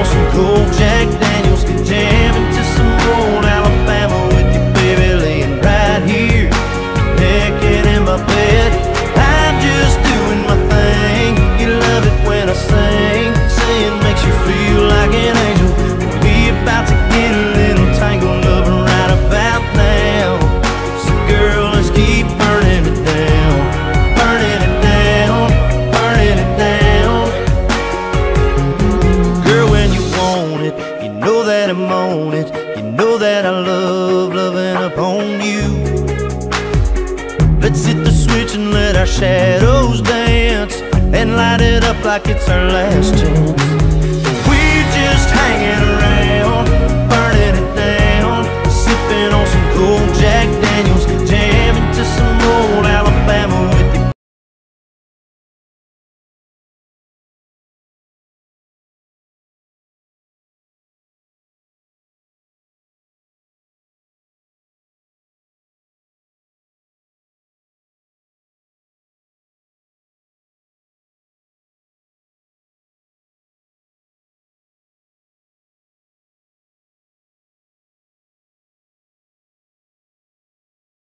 lonesome cold Jack You know that I love loving upon you. Let's hit the switch and let our shadows dance and light it up like it's our last chance.